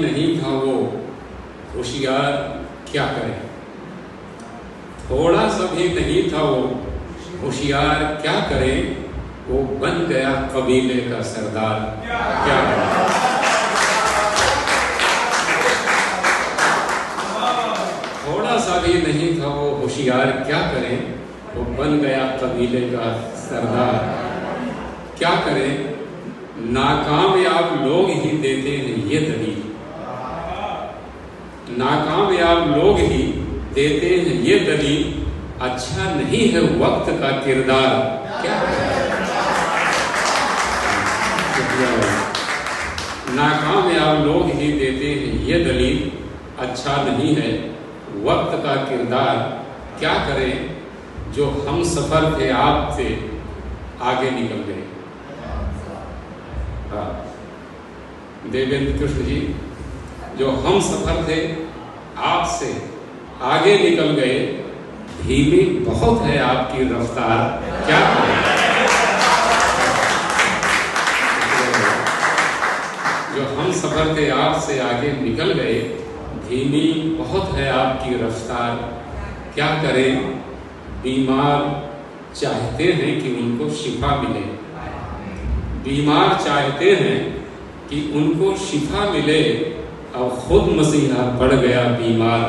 नहीं था वो। होशियार क्या करे? थोड़ा सा भी नहीं था वो। होशियार क्या करे? वो बन गया कबीले का सरदार। क्या करे? थोड़ा सा भी नहीं था वो। होशियार क्या करे? वो बन गया कबीले का सरदार। क्या करे? नाकामयाब लोग ही देते हैं ये दलील। नाकामयाब लोग ही देते हैं। ये दलील अच्छा नहीं है वक्त का किरदार। क्या? नाकामयाब लोग ही देते हैं। ये दलील अच्छा नहीं है वक्त का किरदार। क्या करें? जो हम सफ़र थे आप थे आगे निकल गए। हाँ। देवेंद्र कृष्ण जी जो हम सफ़र थे आपसे आगे निकल गए, धीमी बहुत है आपकी रफ्तार। क्या जो हम सफ़र थे आपसे आगे निकल गए, धीमी बहुत है आपकी रफ्तार। क्या करें? बीमार चाहते हैं कि उनको शिफा मिले। बीमार चाहते हैं कि उनको शिफा मिले। अब खुद मसीहा पड़ गया बीमार।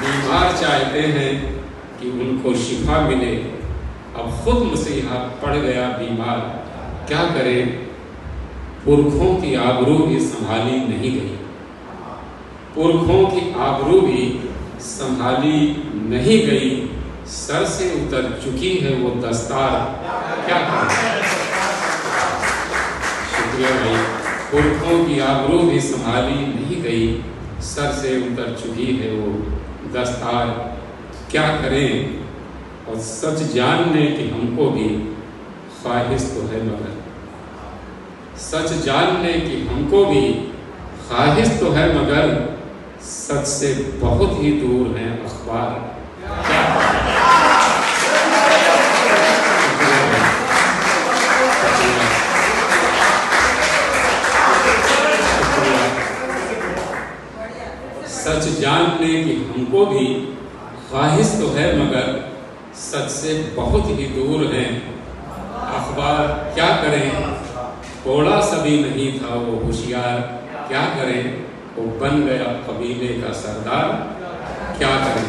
बीमार चाहते हैं कि उनको शिफा मिले। अब खुद मसीहा पड़ गया बीमार। क्या करें? पुरखों की आबरू भी संभाली नहीं गई। पुरखों की आबरू भी संभाली नहीं गई। सर से उतर चुकी है वो दस्तार। क्या करें? शुक्रिया भाई पुरखों की आबरू भी संभाली नहीं गई। सर से उतर चुकी है वो। दस्तार, क्या करें? और सच जानने की हमको भी ख्वाहिश तो है मगर। सच जानने की हमको भी ख्वाहिश तो है मगर। सच से बहुत ही दूर है अखबार। सच जान लें कि हमको भी ख्वाहिश तो है, मगर सच से बहुत ही दूर हैं। अखबार क्या करें? थोड़ा सभी नहीं था वो होशियार। क्या करें? वो बन गया कबीले का सरदार। क्या करें?